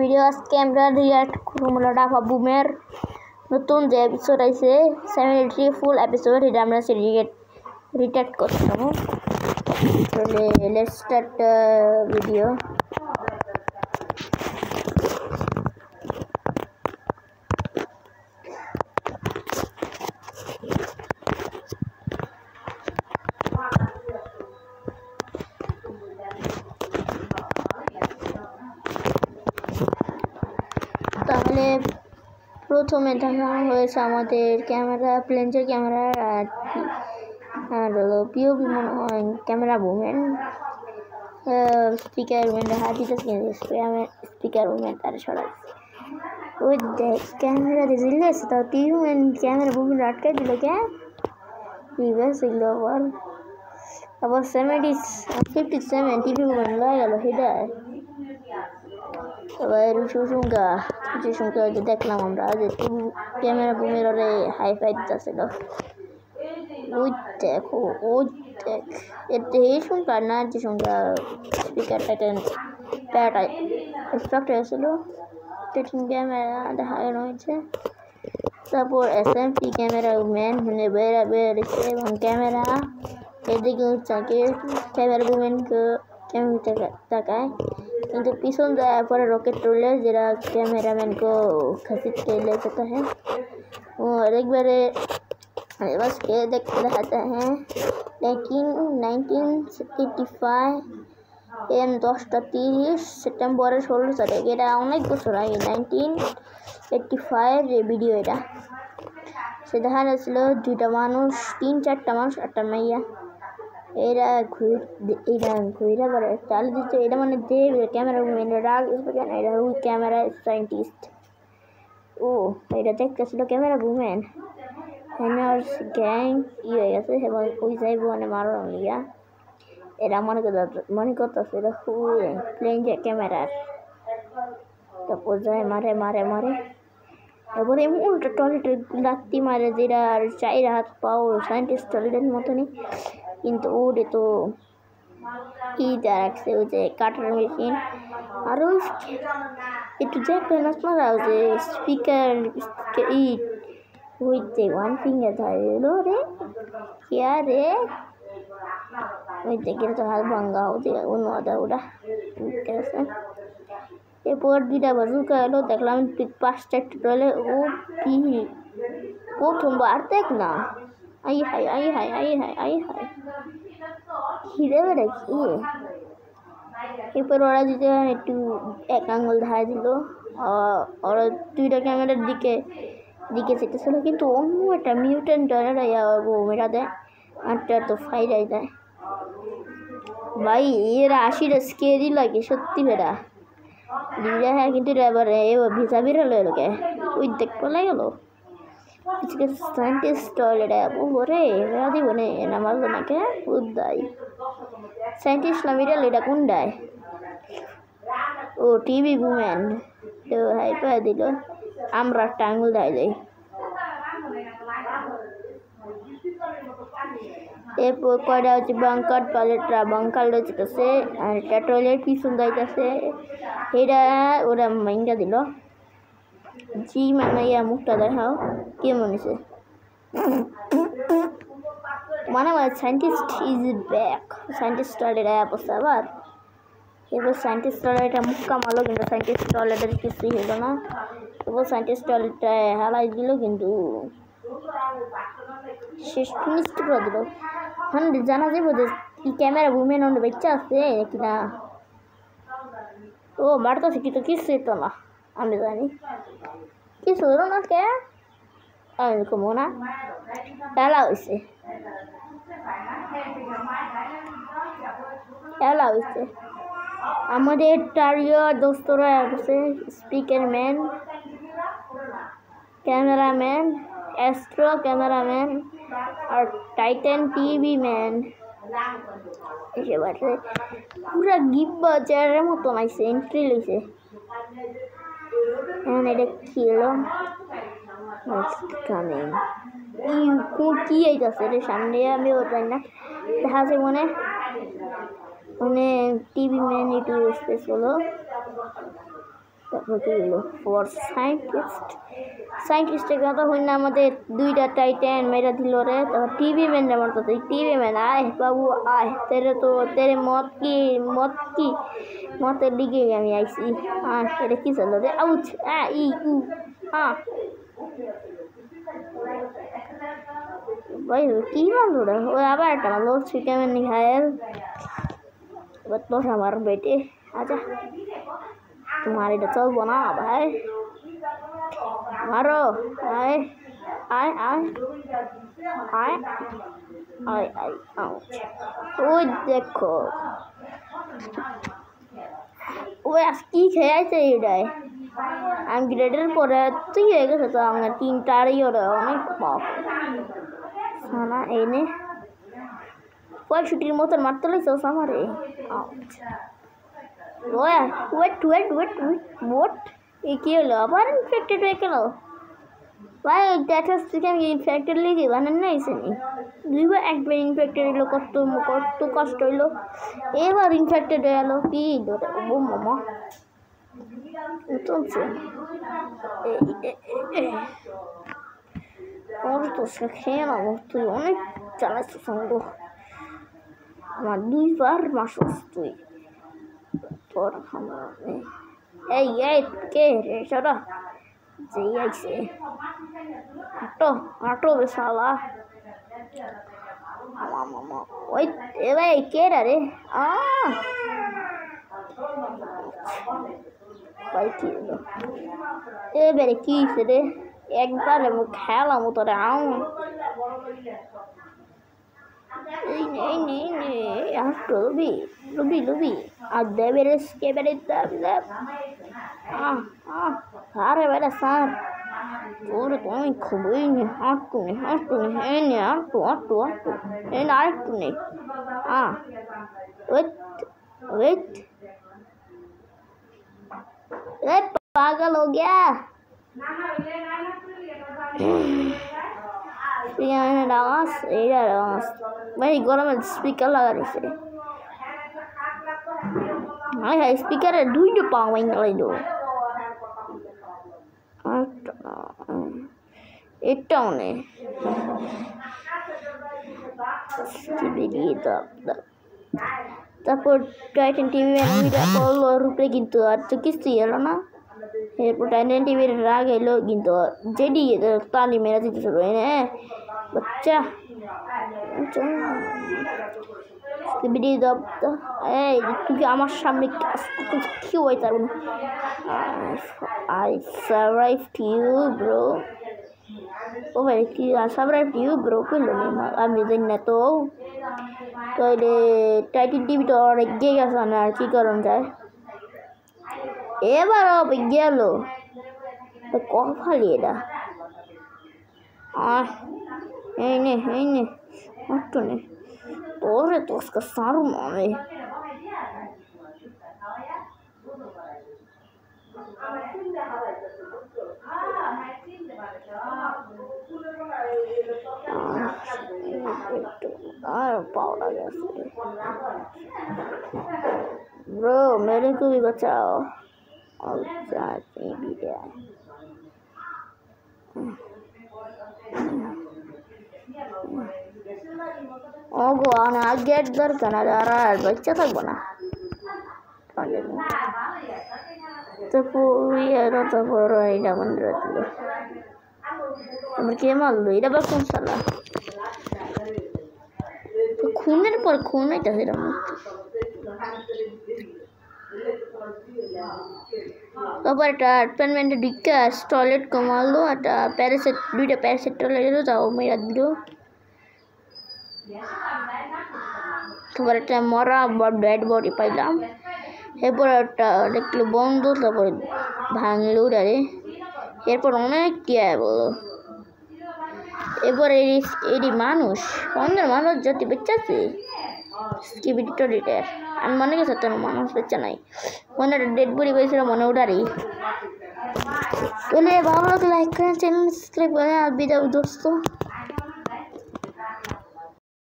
Video আজকে আমরা react করব ডাফা বুমের নতুন যে এপিসোড আছে সেভেন্টি ফুল এপিসোড এটা আমরা রিটার্ট করতাম। তাহলে লেটস স্টার্ট ভিডিও তাহলে প্রথমে দেখানো হয়েছে আমাদের ক্যামেরা প্লেন্সের ক্যামেরা আর আর হলো পিওপি মনে হয় ক্যামেরা মুভমেন্ট স্পিকার মুভমেন্ট হাত দিতে স্পিকার মুভমেন্ট আর সরাই। ওই দেখ, ক্যামেরা দিলে তো টিভি মুভমেন্ট ক্যামেরা মুভমেন্ট আটকে দিল কে? রিভার্স এগুলো আবার? আবার seventy fifty seven TV movement লয়ে গেল সেটা এবার সুসুঙ্গা সুসুঙ্গা যে দেখলাম আমরা যে ক্যামেরা বুমের ওরে হাই ফাই যাচ্ছিল ওই দেখো, ওই দেখ। এতে এই শুনকা না যে শুনকা স্পিকার প্যাটার্ন প্যাটা এক্সট্রাক্ট হয়েছিল টেটিং ক্যামেরা দেখানো হয়েছে। তারপর S M P camera man মানে বেড়া বেড়েছে এবং ক্যামেরা। এদিকে চাকে ক্যামেরা বুমেনকে ক্যামেরা তাকায়। किंतु पीछे फॉर रॉकेट ट्रोलर जरा कैमरा मैन को खसीद के ले सकता है और एक बार बस के देख रहते हैं लेकिन नाइनटीन एट्टी फाइव এর দশটা তিরিশ সেপ্টেম্বরের ষোলো তারিখ এটা অনেক বছর আগে নাইনটিন এইটটি ফাইভের ভিডিও এটা সে দেখা যাচ্ছিলো দুইটা মানুষ তিন চারটা মানুষ একটা মাইয়া এরা এরা ঘুরে পরে চালু দিচ্ছে এটা মানে দেবে ক্যামেরা মেনে রাগ কেন? এটা ওই ক্যামেরা সাইন্টিস্ট ও এটা দেখতেছিল ক্যামেরা বুমেন হেনার্স গ্যাং ই হয়ে গেছে, এবং ওই যাইব মানে মারার লিয়া এরা মনে করতে, মনে করতেছে এটা প্লেন যে ক্যামেরার তারপর যায় মারে মারে মারে। এবার এমনটা টয়লেটের লাত্তি মারে, যেটা আর চাইরা হাত পাও সাইন্টিস্ট টয়লেটের মতনই। কিন্তু ওরে তো ইটা রাখছে ওই যে কাটার মেশিন আরও একটু দেখবেন আপনারা যে স্পিকার ই ওই যে ওয়ান ফিঙ্গার ধরলো রে क्या রে ওই দেখে তো হাত ভাঙ্গা ওদের অন্য আদা ওটা আছে এরপর দুইটা বাজুকা এলো দেখলাম পাঁচটা একটু টলে ও কি প্রথমবার দেখ না আই হাই আই হাই আই হাই আই হাই হিরে বেড়ে কি এরপর ওরা যদি একটু এক আঙুল ধায় দিল ওরা দুইটা ক্যামেরার দিকে দিকে যেতেছিল কিন্তু অন্য একটা মিউটেন্ট মেরা দেয়, আটটা তো ফাইরাই দেয়। ভাই, এরা আশিটা স্কেরি লাগে, সত্যি বেড়া দুইটা হ্যাঁ কিন্তু এবার এ ভিসা বিড়াল এলোকে। ওই দেখতে গেল? আজকে সায়েন্টিস্ট টয়লেটে টয়লেট ওরে এরা দিব নে নামাজ নাকে উদ্দাই সায়েন্টিস্ট না বিড়াল এটা কোনটায় ও টিভি বুম্যান তো হাই পায় দিল আমরা একটা আঙুল দেয় যাই এরপর কয়টা হচ্ছে বাঙ্কার টয়লেটরা বাঙ্কার লইতেছে আর একটা টয়লেট পিছন যাইতেছে এটা ওরা মাইন্ডা দিল জি মানে ইয়া, মুখটা দেখাও। কে মনেছে মানে মানে scientist is back scientist toilet অবস্থা আবার। এবার সায়েন্টিস্ট টয়লেটটা মুখ কামালো কিন্তু সায়েন্টিস্ট টয়লেটের কিছুই হলো না। এবার সায়েন্টিস্ট টয়লেটটা হালাই দিল, কিন্তু শেষ ফিনিশ করে দিল। হ্যাঁ জানা যাব যে কি ক্যামেরা বুমেন অন্য বেচ্চা আছে নাকি না ও, মারতেছে কি তো কিছুই তো না আমি জানি কিছু হলো না কে আমি কমো না খেলা হয়েছে খেলা হয়েছে আমাদের টারিও দোস্তরা আছে speaker man cameraman astro cameraman আর টাইটান টিভি ম্যান এসে বাড়ছে পুরা গিব্বা চেয়ারের মতো নাইছে লইছে এখন এটা কি হলো কামিং কি আইতাছে রে সামনে আমি ওটাই না দেখা আছে মনে মানে টিভি ম্যান একটু স্পেস হলো তারপর কি হলো ফর সায়েন্টিস্ট সায়েন্টিস্টের কথা হই না আমাদের দুইটা টাইটেন মেরা দিল রে। তারপর টিভি ম্যান আমার তো টিভি ম্যান আয় বাবু, আয়। তেরে তো, তেরে মত কি মত কি? মতের দিকে আমি আইছি। আয়, এটা কি চলো রে? আউচ, আ, ই, উ হ্যাঁ ভাই, কি মারলো রে? ও আবার একটা মারলো চিকেন নিখায়েল। এবার তো আমার বেটে। আচ্ছা। तुम्हारे डचल बना भाई मारो आए आए आए आए आए आए आओ ওই দেখো ওই আজ কি খেয়েছে এটাই আমি গ্রেডের পরে তুই হয়ে গেছে তো আমার তিনটারই ওরা অনেক পাপ সানা এনে ছুটির মতন মারতে লাগছে আমারে আচ্ছা ওয়া ওয়েট ওয়েট ওয়েট কী হলো? আবার ইনফেক্টেড হয়ে ভাই থেকে ইনফেক্টেড বানান দুইবার একবার ইনফেক্টেড কত কত কষ্ট এবার ইনফেক্টেড হয়ে গেলো। কি তো খেয়ে তুই অনেক চালাচ্ছিস আমার দুইবার মাস তুই। তোর খাবার এই এই, কে রে? সরা। যেই আইছে। হাঁটো হাঁটো বেশালা ওই এ ভাই কে রে আ! ভাই কি হলো? এবারে কি রে? একবার আমি খেলাম তোরে, আউ। नहीं नहीं नहीं मेरे इसके मेरे हाँ हाँ सारे मेरे सार और कोई नहीं हाँ नहीं हाँ नहीं है नहीं हाँ हाँ हाँ है ना नहीं हाँ वेट वेट पागल हो गया ডান্স এইটা ডান্স ভাই গরমে স্পিকার লাগা দিছে হাই হাই স্পিকারে দুইটা পাওয়া লাইলো এটাও নেই বেরিয়ে দাও দাও তারপর টাইটান টিভি ম্যানমিটা করল রূপে কিন্তু আর তো কিছুই এলো না এরপর টাইটান টিভির রাগ এলো, কিন্তু জেডি তালি মেরা দিতে শুরু হ্যাঁ? বাচ্চা বেরিয়ে দাও এই, তুই আমার সামনে কি হয়ে তার আই সারভাইভ ইউ, ব্রো। ও ভাই, কি সারভাইভ ইউ, ব্রো? করল আমি জানি না তো। তাহলে টাইটেন টিভিটা অনেক গিয়ে গেছে না, আর কী করণ যায়? এবার হবে গেল। কপালি এটা আর এই নে এই নে, একটু নে। তোরে তোসকে সারুম আমি আর পাওয়া গেছে ব্রো, মেরে তুমি বাঁচাও। और साथ में भी गया Oh go on, I get the Canada adventure bana. तो पूरी है तो पूरा इड़ा बन रहती है हमारे क्या माल लो इधर बस कौन साला तो खूने पर खूने चाहिए रहा তারপর একটা অ্যাপার্টমেন্টে ঢুকে টয়লেট কমালো, একটা প্যারাসেট দুইটা প্যারাসেট টয়লেট তাও মেরা দিল। তারপর একটা মরা ডেড বডি পাইলাম। এরপর একটা দেখল বন্ধ, তারপর ভাঙলো ওটারে। এরপর অনেক টিয়া বলো। এরপর এটি মানুষ, অন্যের মানুষ জাতি বেঁচেছে স্কিবিডিটো রিটায়ার আমি মনে গেছে তোর মানুষ বেঁচে নাই। মনে একটা ডেড বডি পেয়েছিল মনে ওটারই ভালো লাগলে লাইক